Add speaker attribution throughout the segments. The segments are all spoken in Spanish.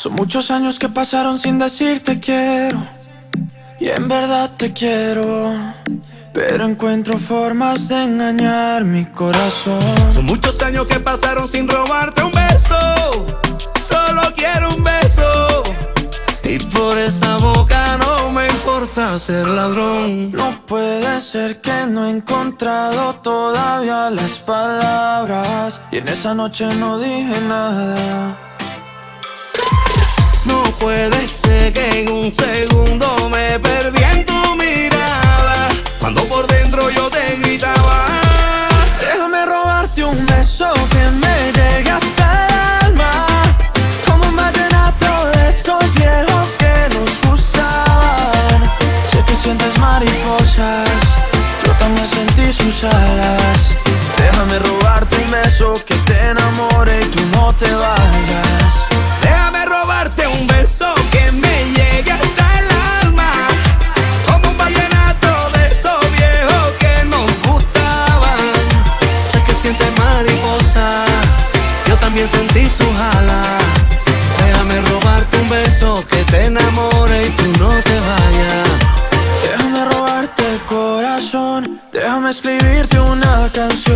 Speaker 1: Son muchos años que pasaron sin decirte quiero. Y en verdad te quiero. Pero encuentro formas de engañar mi corazón.
Speaker 2: Son muchos años que pasaron sin robarte un beso. Solo quiero un beso. Y por esa boca no me importa ser ladrón.
Speaker 1: No puede ser que no he encontrado todavía las palabras. Y en esa noche no dije nada.
Speaker 2: Puede ser que en un segundo me perdí en tu mirada. Cuando por dentro yo te gritaba.
Speaker 1: Déjame robarte un beso que me llegue hasta el alma. Como un vallenato de esos viejos que nos gustaban. Sé que sientes mariposas, yo también sentí sus alas. Déjame robarte un beso que te enamore y tú no te vayas.
Speaker 2: También sentí sus alas. Déjame robarte un beso que te enamore y tú no te vayas.
Speaker 1: Déjame robarte el corazón, déjame escribirte una canción,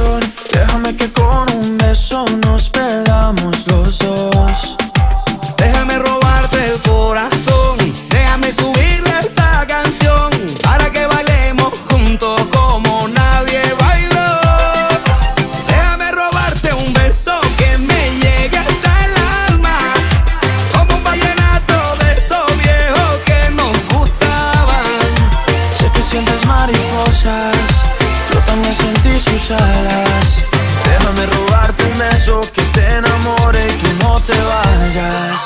Speaker 1: alas. Déjame robarte un beso que te enamore y tú no te vayas.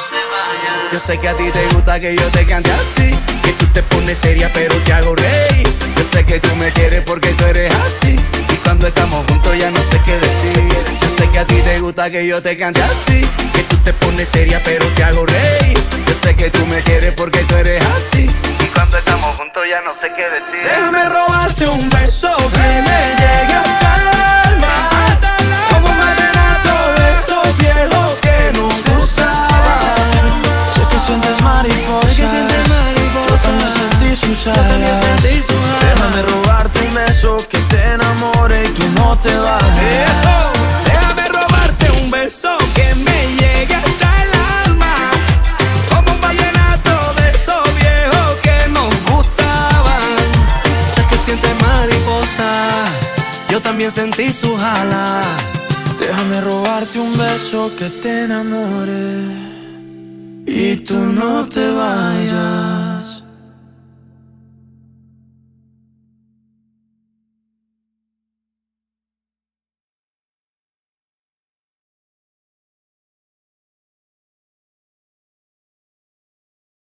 Speaker 2: Yo sé que a ti te gusta que yo te cante así, que tú te pones seria pero te hago reír. Yo sé que tú me quieres porque tú eres así, y cuando estamos juntos ya no sé qué decir. Yo sé que a ti te gusta que yo te cante así, que tú te pones seria pero te hago reír. Yo sé que tú me quieres porque tú eres así, y cuando estamos juntos ya no sé qué decir.
Speaker 1: Déjame robarte un beso Yo también
Speaker 2: sentí sus alas.
Speaker 1: Déjame robarte un beso que te enamore y tú no te vayas.
Speaker 2: Eso, déjame robarte un beso que me llegue hasta el alma. Como un vallenato de esos viejos que nos gustaban. Sé que sientes mariposa, yo también sentí sus alas.
Speaker 1: Déjame robarte un beso que te enamore y tú no te vayas.